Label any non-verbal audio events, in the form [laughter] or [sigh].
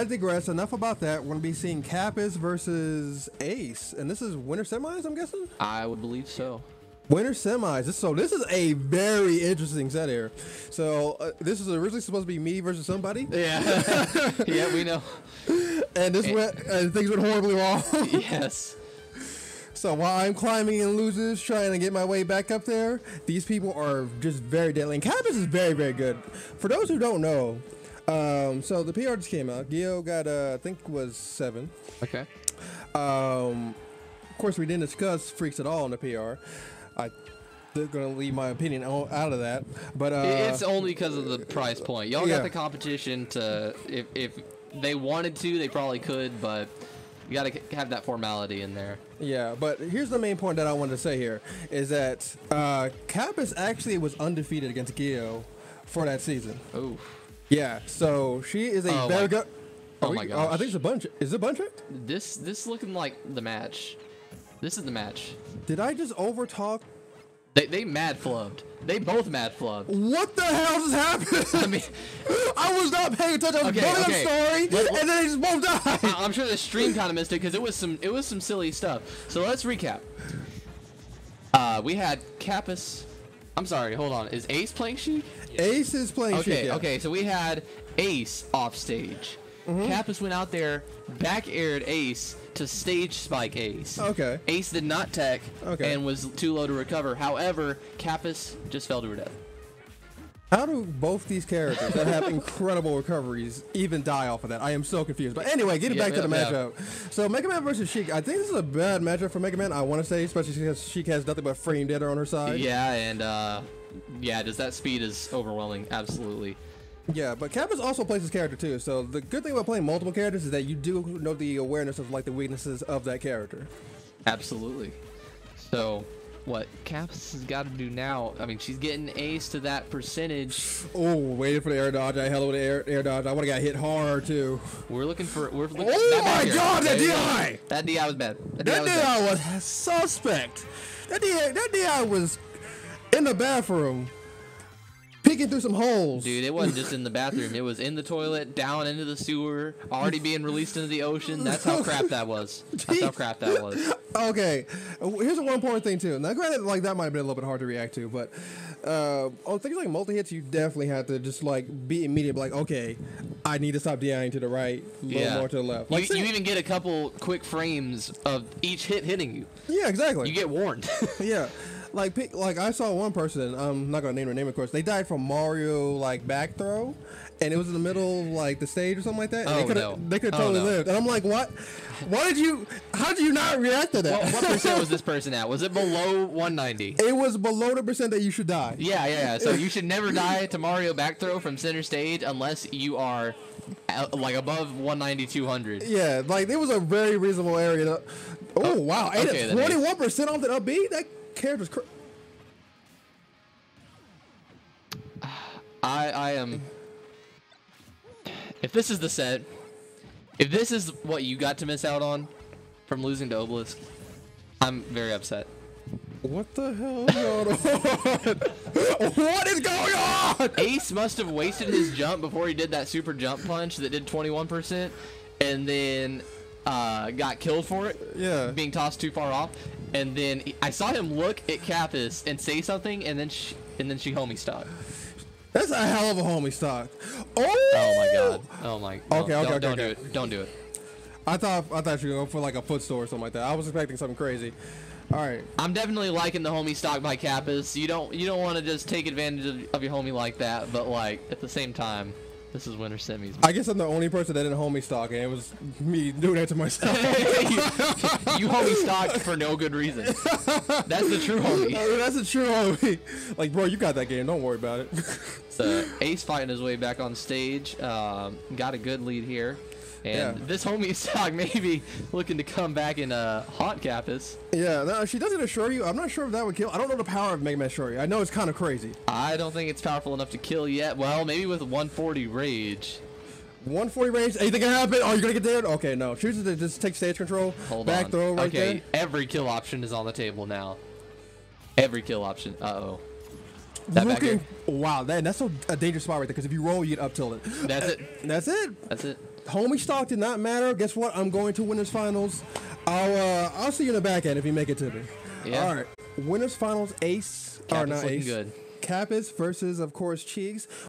I digress. Enough about that. We're going to be seeing Kapus versus Ase. And this is winter semis, I'm guessing? I would believe so. Winter semis. So this is a very interesting set here. So uh, this is originally supposed to be me versus somebody. Yeah. [laughs] yeah, we know. [laughs] And this went, and things went horribly wrong. [laughs] Yes. So while I'm climbing in loses, trying to get my way back up there, these people are just very deadly. And Kapus is very, very good. For those who don't know, um, so the PR just came out. Gio got, uh, I think, was seven. Okay. Um, of course, we didn't discuss freaks at all in the PR. I they're gonna leave my opinion out of that, but uh, it's only because of the price point. Y'all yeah. got the competition to if if they wanted to, they probably could, but you got to have that formality in there. yeah. But here's the main point that I wanted to say here is that uh, Kapus actually was undefeated against Gio for that season. Ooh. Yeah, so she is a Oh very my- good. oh Are we- my I think it's a bunch. Is it a bunch? This this looking like the match. This is the match. Did I just overtalk? They they mad flubbed. They both mad flubbed. What the hell just happened? [laughs] I mean, [laughs] I was not paying attention. I was Okay, okay. story, Let- and then they just both died. I- I'm sure the stream kind of missed it because it was some it was some silly stuff. So let's recap. Uh, we had Kapus. I'm sorry, hold on. Is Ase playing Sheik? Ase is playing. Okay, yeah. okay. So we had Ase off stage. Mm-hmm. Kapus went out there, back aired Ase to stage spike Ase. Okay. Ase did not tech Okay. and was too low to recover. However, Kapus just fell to her death. How do both these characters that have [laughs] incredible recoveries even die off of that? I am so confused. But anyway, getting Yeah, back to the yeah, yeah. matchup. So Mega Man versus Sheik. I think this is a bad matchup for Mega Man. I want to say, especially because Sheik has nothing but frame data on her side. Yeah, and uh, yeah, does that speed is overwhelming. Absolutely. Yeah, but Kapus also plays his character too. So the good thing about playing multiple characters is that you do know the awareness of like the weaknesses of that character. Absolutely. So, what Caps has got to do now? I mean, she's getting Ase to that percentage. Oh, waiting for the air dodge. I hell with the air, air dodge. I would have got hit hard too. We're looking for. We're looking, Oh my here. God, that. DI! That DI was bad. That, DI That was. DI was suspect. That DI, that DI was in the bathroom, peeking through some holes. Dude, it wasn't just in the bathroom. It was in the toilet, down into the sewer, already being released into the ocean. That's how crap that was. That's how crap that was. [laughs] Okay, here's one important thing too. Now, granted, like that might have been a little bit hard to react to, but uh, on things like multi hits, you definitely have to just like be immediate, like, okay, I need to stop DIing to the right, a little Yeah. more to the left. Like, say- you even get a couple quick frames of each hit hitting you. yeah, exactly. You get warned. [laughs] yeah. Like, pick- like I saw one person. I'm not gonna name their name, of course. They died from Mario like back throw, and it was in the middle of like the stage or something like that. And they Oh, could no. They could Oh, totally no. lived. And I'm like, what? Why did you? How did you not react to that? what, what percent was this [laughs] person at? Was it below 190? it was below the percent that you should die. Yeah, yeah, yeah. So you [laughs] should never die to Mario back throw from center stage unless you are uh, like above 190, 200. Yeah, like it was a very reasonable area. To, oh, wow, okay, then, twenty one percent off the upbeat. That character's. Cr- I, I am. If this is the set, if this is what you got to miss out on from losing to Obelisk, I'm very upset. what the hell is going on? [laughs] what is going on? Ase must have wasted his jump before he did that super jump punch that did 21%, and then uh, got killed for it. Yeah. being tossed too far off, and then I saw him look at Kapus and say something, and then she, and then she homie stock. That's a hell of a homie stock. Oh, Oh my god. Oh my. no, Okay, okay, don't, okay, Don't okay. do it. Don't do it. I thought I thought you were going for like a foot stool or something like that. I was expecting something crazy. All right. I'm definitely liking the homie stock by Kapus. You don't you don't want to just take advantage of, of your homie like that, but like at the same time, this is winter semis. I guess I'm the only person that didn't homie stock, and it was me doing that to myself. you, [laughs] you homie stocked for no good reason. That's the true homie. [laughs] I mean, that's the true homie. Like, bro, you got that game. Don't worry about it. So Ase fighting his way back on stage. Um, got a good lead here. And Yeah. this homie [laughs] stock maybe looking to come back and uh, haunt Kapus. yeah, no, she doesn't assure you. I'm not sure if that would kill. I don't know the power of Mega Man Shorty. I know it's kind of crazy. I don't think it's powerful enough to kill yet. Well, maybe with 140 rage. 140 range. Anything can happen. Oh, you're gonna get there. Okay, no. Chooses to just take stage control. Hold back on. throw right okay, there. every kill option is on the table now. Every kill option. Uh oh. That back Looking. here. Wow, that, that's so, a dangerous spot right there. Because if you roll, you get up tilted. That's it. That's it. That's it. Homie stock did not matter. Guess what? I'm going to winners finals. I'll uh, I'll see you in the back end if you make it to me. Yeah. All right. Winners finals. Ase or Cap is not Ase. good. Kapus versus of course Cheeks.